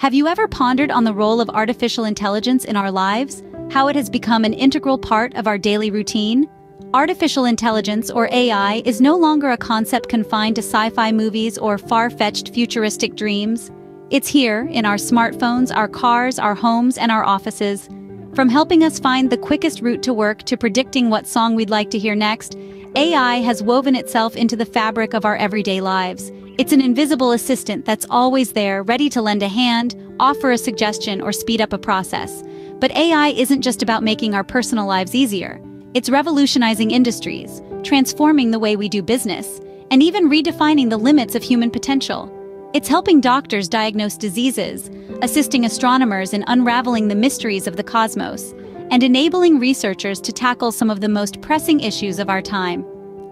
Have you ever pondered on the role of artificial intelligence in our lives? How it has become an integral part of our daily routine? Artificial intelligence, or AI, is no longer a concept confined to sci-fi movies or far-fetched futuristic dreams. It's here, in our smartphones, our cars, our homes, and our offices. From helping us find the quickest route to work to predicting what song we'd like to hear next, AI has woven itself into the fabric of our everyday lives. It's an invisible assistant that's always there, ready to lend a hand, offer a suggestion, or speed up a process. But AI isn't just about making our personal lives easier. It's revolutionizing industries, transforming the way we do business, and even redefining the limits of human potential. It's helping doctors diagnose diseases, assisting astronomers in unraveling the mysteries of the cosmos, and enabling researchers to tackle some of the most pressing issues of our time.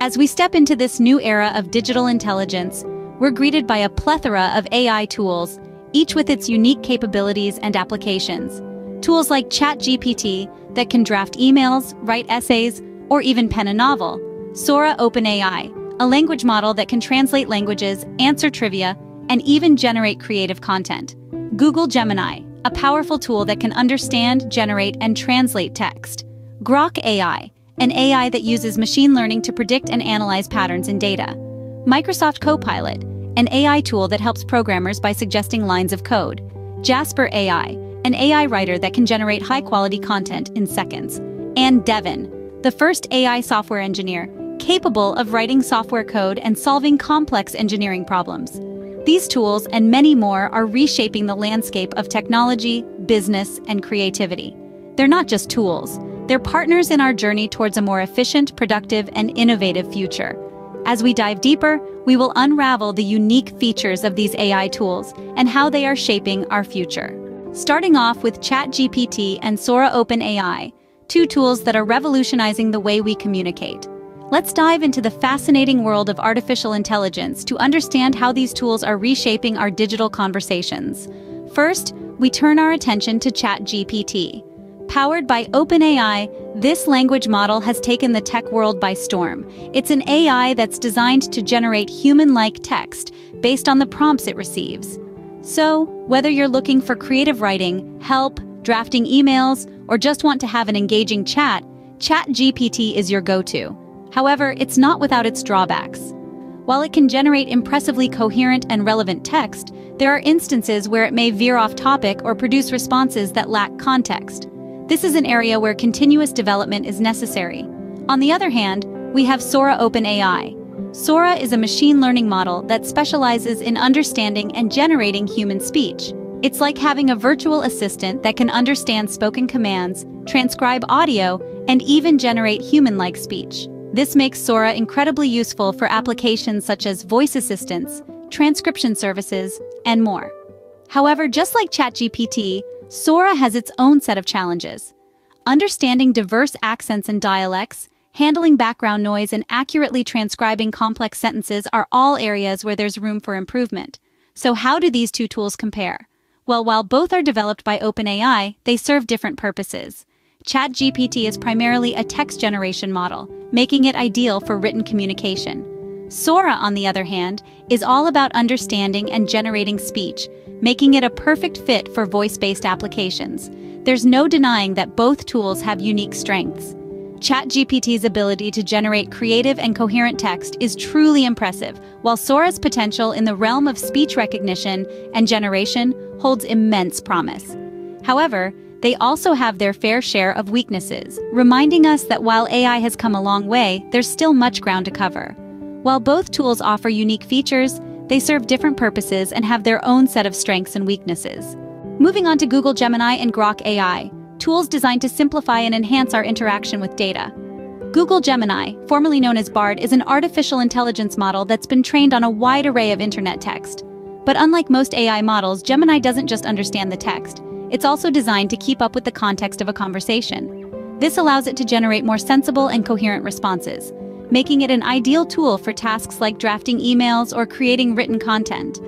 As we step into this new era of digital intelligence, we're greeted by a plethora of AI tools, each with its unique capabilities and applications. Tools like ChatGPT that can draft emails, write essays, or even pen a novel. Sora OpenAI, a language model that can translate languages, answer trivia, and even generate creative content. Google Gemini, a powerful tool that can understand, generate, and translate text. Grok AI, an AI that uses machine learning to predict and analyze patterns in data. Microsoft Copilot, an AI tool that helps programmers by suggesting lines of code. Jasper AI, an AI writer that can generate high-quality content in seconds. And Devin, the first AI software engineer, capable of writing software code and solving complex engineering problems. These tools and many more are reshaping the landscape of technology, business, and creativity. They're not just tools, they're partners in our journey towards a more efficient, productive, and innovative future. As we dive deeper, we will unravel the unique features of these AI tools and how they are shaping our future. Starting off with ChatGPT and Sora OpenAI, two tools that are revolutionizing the way we communicate. Let's dive into the fascinating world of artificial intelligence to understand how these tools are reshaping our digital conversations. First, we turn our attention to ChatGPT. Powered by OpenAI, this language model has taken the tech world by storm. It's an AI that's designed to generate human-like text based on the prompts it receives. So, whether you're looking for creative writing, help, drafting emails, or just want to have an engaging chat, ChatGPT is your go-to. However, it's not without its drawbacks. While it can generate impressively coherent and relevant text, there are instances where it may veer off topic or produce responses that lack context. This is an area where continuous development is necessary. On the other hand, we have Sora OpenAI. Sora is a machine learning model that specializes in understanding and generating human speech. It's like having a virtual assistant that can understand spoken commands, transcribe audio, and even generate human-like speech. This makes Sora incredibly useful for applications such as voice assistants, transcription services, and more. However, just like ChatGPT, Sora has its own set of challenges. Understanding diverse accents and dialects, handling background noise, and accurately transcribing complex sentences are all areas where there's room for improvement. So how do these two tools compare? Well, while both are developed by OpenAI, they serve different purposes. ChatGPT is primarily a text generation model, making it ideal for written communication. Sora, on the other hand, is all about understanding and generating speech, making it a perfect fit for voice-based applications. There's no denying that both tools have unique strengths. ChatGPT's ability to generate creative and coherent text is truly impressive, while Sora's potential in the realm of speech recognition and generation holds immense promise. However, they also have their fair share of weaknesses, reminding us that while AI has come a long way, there's still much ground to cover. While both tools offer unique features, they serve different purposes and have their own set of strengths and weaknesses. Moving on to Google Gemini and Grok AI, tools designed to simplify and enhance our interaction with data. Google Gemini, formerly known as Bard, is an artificial intelligence model that's been trained on a wide array of internet text. But unlike most AI models, Gemini doesn't just understand the text. It's also designed to keep up with the context of a conversation. This allows it to generate more sensible and coherent responses, making it an ideal tool for tasks like drafting emails or creating written content.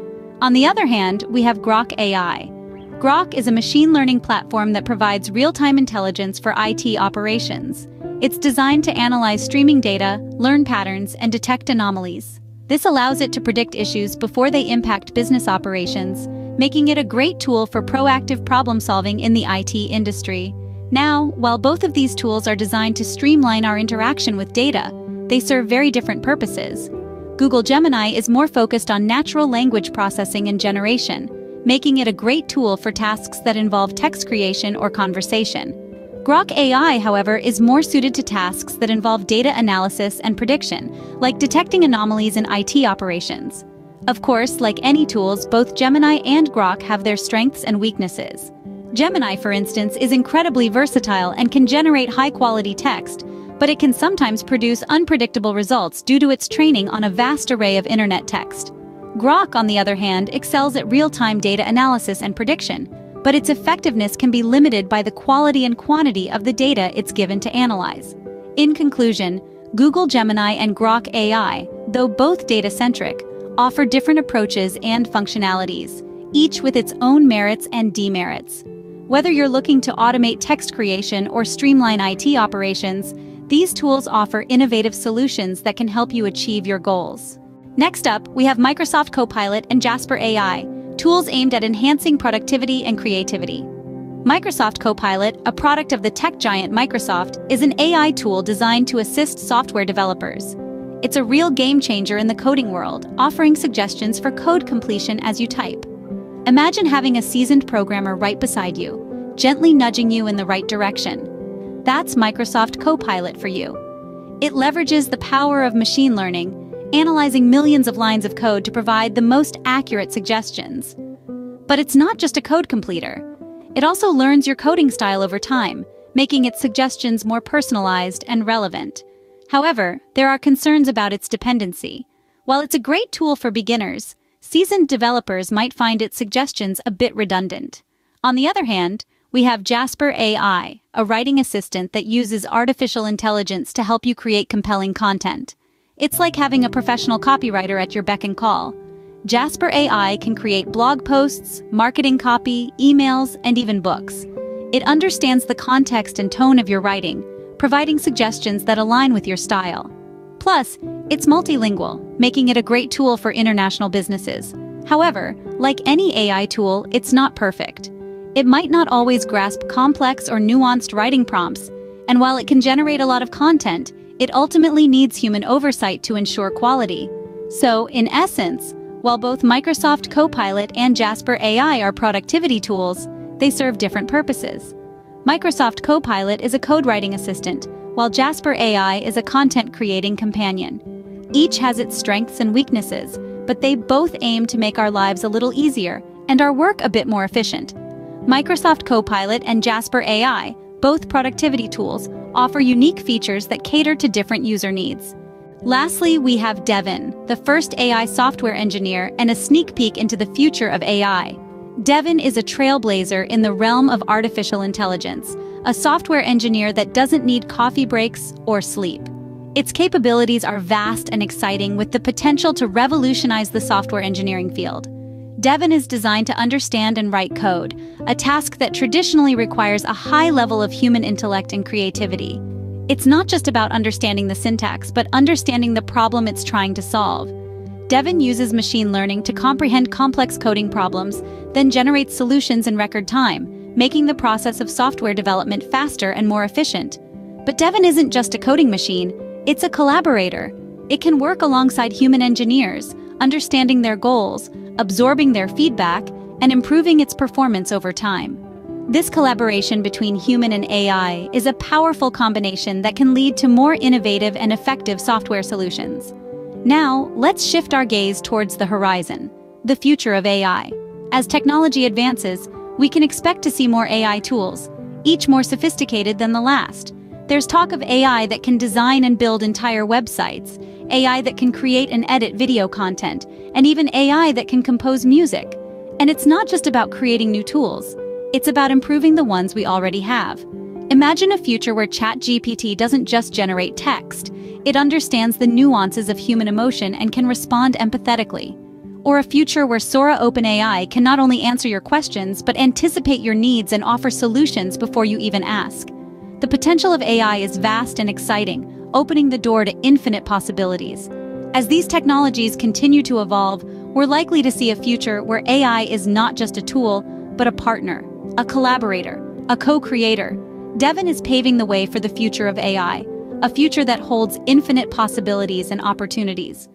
On the other hand, we have Grok AI. Grok is a machine learning platform that provides real-time intelligence for IT operations. It's designed to analyze streaming data, learn patterns, and detect anomalies. This allows it to predict issues before they impact business operations, making it a great tool for proactive problem solving in the IT industry. Now, while both of these tools are designed to streamline our interaction with data, they serve very different purposes. Google Gemini is more focused on natural language processing and generation, making it a great tool for tasks that involve text creation or conversation. Grok AI, however, is more suited to tasks that involve data analysis and prediction, like detecting anomalies in IT operations. Of course, like any tools, both Gemini and Grok have their strengths and weaknesses. Gemini, for instance, is incredibly versatile and can generate high-quality text, but it can sometimes produce unpredictable results due to its training on a vast array of internet text. Grok, on the other hand, excels at real-time data analysis and prediction, but its effectiveness can be limited by the quality and quantity of the data it's given to analyze. In conclusion, Google Gemini and Grok AI, though both data-centric, offer different approaches and functionalities, each with its own merits and demerits. Whether you're looking to automate text creation or streamline IT operations, these tools offer innovative solutions that can help you achieve your goals. Next up, we have Microsoft Copilot and Jasper AI, tools aimed at enhancing productivity and creativity. Microsoft Copilot, a product of the tech giant Microsoft, is an AI tool designed to assist software developers. It's a real game changer in the coding world, offering suggestions for code completion as you type. Imagine having a seasoned programmer right beside you, gently nudging you in the right direction. That's Microsoft Copilot for you. It leverages the power of machine learning analyzing millions of lines of code to provide the most accurate suggestions. But it's not just a code completer. It also learns your coding style over time, making its suggestions more personalized and relevant. However, there are concerns about its dependency. While it's a great tool for beginners, seasoned developers might find its suggestions a bit redundant. On the other hand, we have Jasper AI, a writing assistant that uses artificial intelligence to help you create compelling content. It's like having a professional copywriter at your beck and call. Jasper AI can create blog posts, marketing copy, emails, and even books. It understands the context and tone of your writing, providing suggestions that align with your style. Plus, it's multilingual, making it a great tool for international businesses. However, like any AI tool, it's not perfect. It might not always grasp complex or nuanced writing prompts, and while it can generate a lot of content, it ultimately needs human oversight to ensure quality. So, in essence, while both Microsoft Copilot and Jasper AI are productivity tools, they serve different purposes. Microsoft Copilot is a code writing assistant, while Jasper AI is a content creating companion. Each has its strengths and weaknesses, but they both aim to make our lives a little easier and our work a bit more efficient. Microsoft Copilot and Jasper AI, both productivity tools, offer unique features that cater to different user needs. Lastly, we have Devin, the first AI software engineer and a sneak peek into the future of AI. Devin is a trailblazer in the realm of artificial intelligence, a software engineer that doesn't need coffee breaks or sleep. Its capabilities are vast and exciting with the potential to revolutionize the software engineering field. Devin is designed to understand and write code, a task that traditionally requires a high level of human intellect and creativity. It's not just about understanding the syntax, but understanding the problem it's trying to solve. Devin uses machine learning to comprehend complex coding problems, then generates solutions in record time, making the process of software development faster and more efficient. But Devin isn't just a coding machine, it's a collaborator. It can work alongside human engineers, understanding their goals, absorbing their feedback, and improving its performance over time. This collaboration between human and AI is a powerful combination that can lead to more innovative and effective software solutions. Now, let's shift our gaze towards the horizon, the future of AI. As technology advances, we can expect to see more AI tools, each more sophisticated than the last. There's talk of AI that can design and build entire websites, AI that can create and edit video content, and even AI that can compose music. And it's not just about creating new tools, it's about improving the ones we already have. Imagine a future where ChatGPT doesn't just generate text, it understands the nuances of human emotion and can respond empathetically. Or a future where Sora OpenAI can not only answer your questions, but anticipate your needs and offer solutions before you even ask. The potential of AI is vast and exciting, opening the door to infinite possibilities. As these technologies continue to evolve, we're likely to see a future where AI is not just a tool, but a partner, a collaborator, a co-creator. Devin is paving the way for the future of AI, a future that holds infinite possibilities and opportunities.